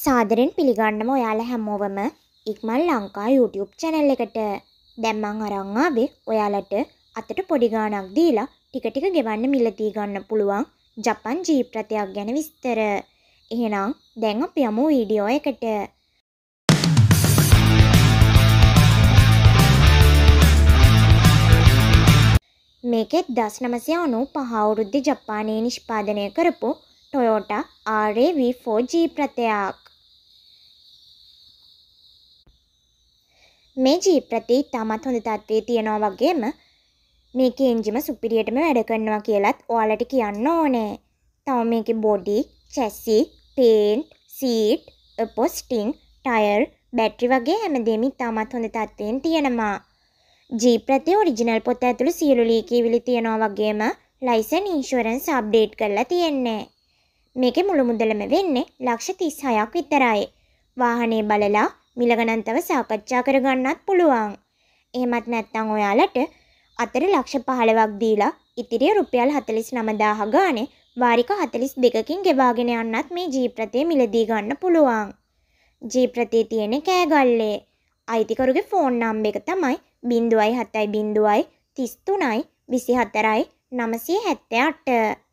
සාදරෙන් පිළිගන්නම ඔයාලා හැමෝවම ඉක්මන් Lanka YouTube channel එකට. දැන් මං අරන් ආවේ ඔයාලට අතට පොඩි ගාණක් දීලා ටික ටික ගෙවන්න මිලදී ගන්න පුළුවන් ජපන් ජීප් රථයක් ගැන විස්තර. එහෙනම් දැන් අපි යමු වීඩියෝ එකට. මේකෙත් දස් නමසය අනු පහ අවුරුද්ධ ජපානයේ නිෂ්පාදනය කරපු ටොයෝටා RAV4 ජීප් රථයක්. මේ ජීප් රථය ඉතාමත් හොඳ තත්ත්වයේ තියෙනවා වගේම මේකේ එන්ජිම සුපිරියටම වැඩ කරනවා කියලත් ඔයාලට කියන්න ඕනේ. තව මේකේ බොඩි, චැසි, පේන්ට්, සීට්, අපොස්ටිං, ටයර්, බැටරි වගේ හැමදේම ඉතාමත් හොඳ තත්ත්වයෙන් තියෙනවා. ජීප් රථයේ ඔරිජිනල් පොත ඇතුළු සියලු ලියකියවිලි තියෙනවා වගේම ලයිසන් ඉන්ෂුරන්ස් අප්ඩේට් කරලා තියෙන්නේ. මේකේ මුළු මුදලම වෙන්නේ ලක්ෂ 36ක් විතරයි. වාහනේ බලලා මිල ගණන් තව සාකච්ඡා කරගන්නත් පුළුවන්. එහෙමත් නැත්නම් ඔයාලට අතර ලක්ෂ 15ක් දීලා ඉතිරිය රුපියල් 49000 ගානේ වාරික 42කින් ගෙවාගෙන යන්නත් මේ ජීප් රථය මිලදී ගන්න පුළුවන්. ජීප් රථයේ තියෙන කෑගල්ලේ අයිතිකරුගේ ෆෝන් නම්බර එක තමයි 070 33යි 24යි 978